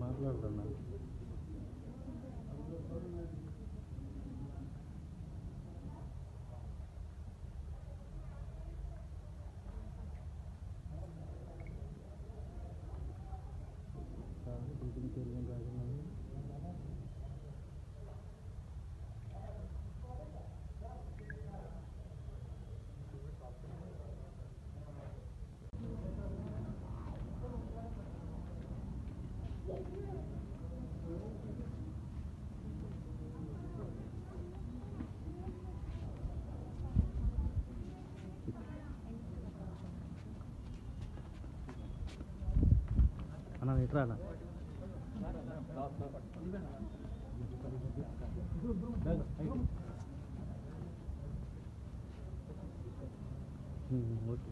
మాట్లాడుతున్నాను అన్న ఎట్రా అన్న ఓకే